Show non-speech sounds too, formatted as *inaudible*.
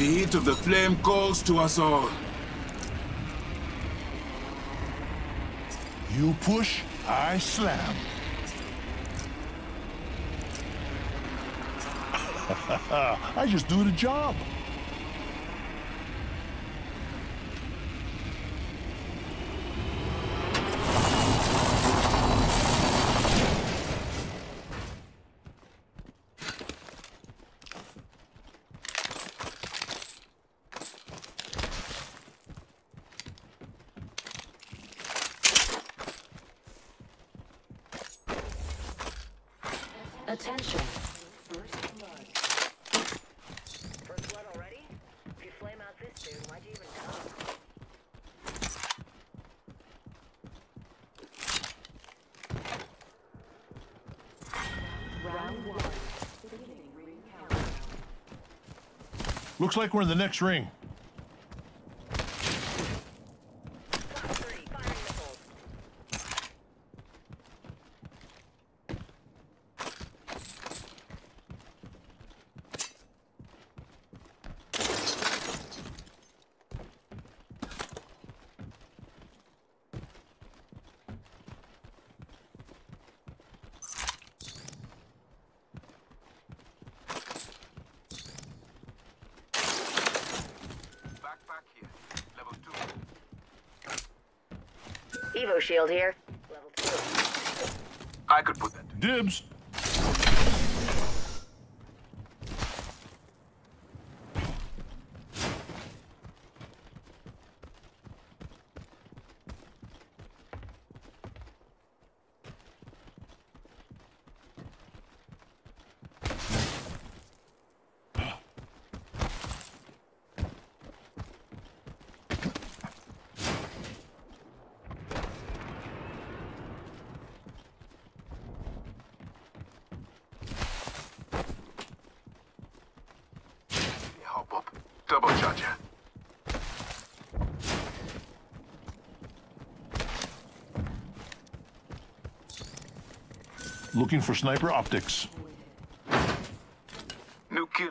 The heat of the flame calls to us all. You push, I slam. *laughs* I just do the job. Attention. First blood already? If you flame out this soon, why'd you even come? Looks like we're in the next ring. Evo shield here. Level two. I could put that to Dibs. Double charger. Looking for sniper optics. New kill.